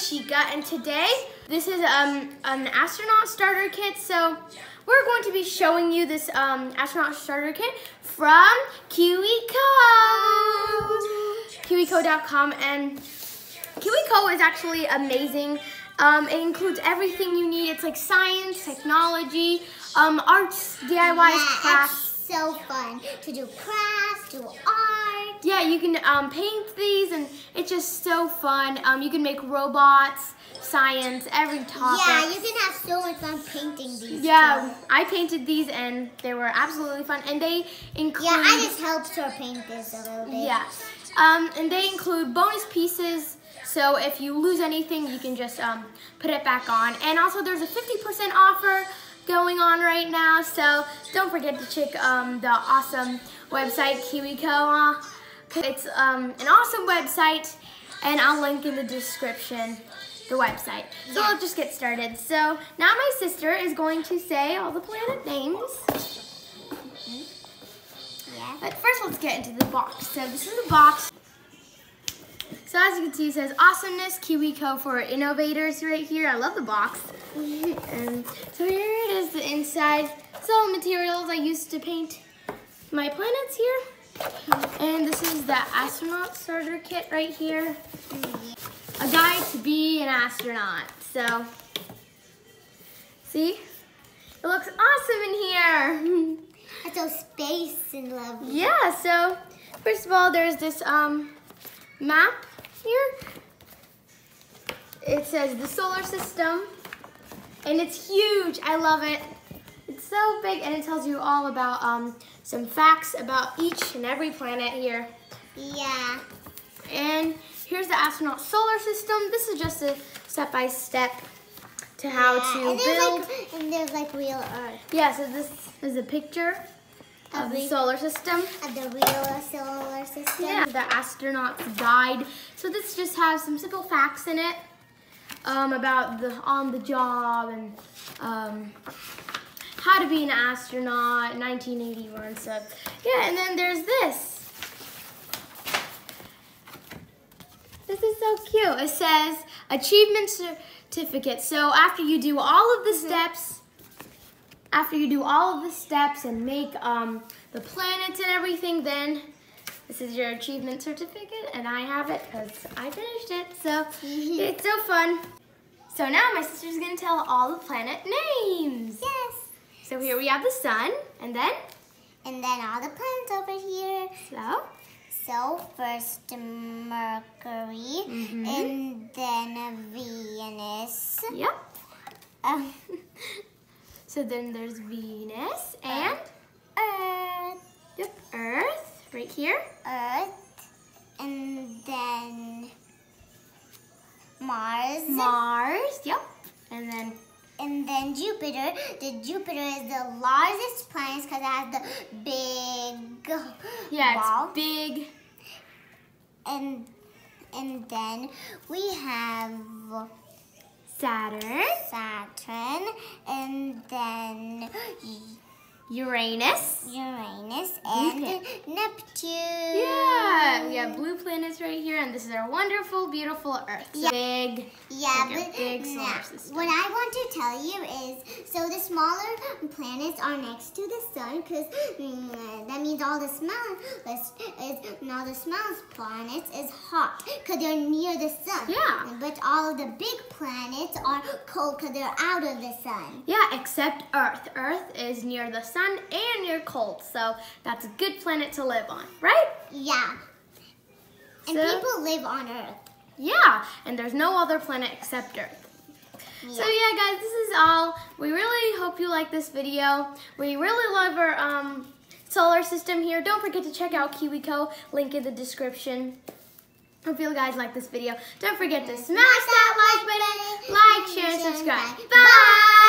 Ashika, and today this is um, an astronaut starter kit. So we're going to be showing you this um, astronaut starter kit from KiwiCo, KiwiCo.com, and KiwiCo is actually amazing. Um, it includes everything you need. It's like science, technology, um, arts, DIYs, crafts. So fun to do crafts, do art. Yeah, you can um, paint these, and it's just so fun. Um, you can make robots, science, every topic. Yeah, you can have so much fun painting these. Yeah, too. I painted these, and they were absolutely fun. And they include. Yeah, I just helped her paint this a little bit. Yeah, um, and they include bonus pieces. So if you lose anything, you can just um, put it back on. And also, there's a 50% offer going on right now. So don't forget to check um, the awesome website KiwiCo. It's um, an awesome website, and I'll link in the description the website. So. I'll just get started. So now my sister is going to say all the planet names. Yeah. But first, let's get into the box. So this is the box. So as you can see, it says awesomeness KiwiCo for innovators right here. I love the box. and so here it is, the inside. All materials I used to paint my planets here. And this is the astronaut starter kit right here. A guide to be an astronaut. So, see? It looks awesome in here. It's so space and lovely. Yeah, so first of all, there's this um, map here. It says the solar system, and it's huge. I love it. It's so big, and it tells you all about um, some facts about each and every planet here. Yeah. And here's the astronaut solar system. This is just a step-by-step to how yeah. to and build. Like, and there's like real Earth. Yeah, so this is a picture of the the- solar system. Of the real solar system. Yeah, the astronaut's guide. So this just has some simple facts in it um, about the on the job and um, how to be an astronaut, 1981 stuff. Yeah, and then there's this. This is so cute. It says achievement certificate. So after you do all of the steps, after you do all of the steps and make um, the planets and everything, then this is your achievement certificate, and I have it because I finished it. So it's so fun. So now my sister's gonna tell all the planet names. Yes. So here we have the sun, and then And then all the planets over here. so So first Mercury, Mhm. and then Venus. yep. Um, So then there's Venus and Earth, yep Earth right here. Earth, and then Mars, Mars, yep. And then and then Jupiter. The Jupiter is the largest planet because it has the big yeah, ball. it's big. And and then we have Saturn, Saturn, and then Uranus. Uranus and planet. Neptune. Yeah, we have blue planets right here, and this is our wonderful, beautiful Earth. So Yeah. Big. Yeah, but big solar now, system. what I want to tell you is, so the smaller planets are next to the sun, because mm, that means all the small is, is all the smallest planets is hot, because they're near the sun. Yeah. But all of the big planets are cold, because they're out of the sun. Yeah, except Earth. Earth is near the sun and near cold, so that's a good planet to live on, right? Yeah. And So- people live on Earth. Yeah, and there's no other planet except Earth. So yeah, guys, this is all. We really hope you like this video. We really love our um, solar system here. Don't forget to check out KiwiCo, link in the description. Hope you guys like this video. Don't forget to smash that like button, like, share, and subscribe. Bye!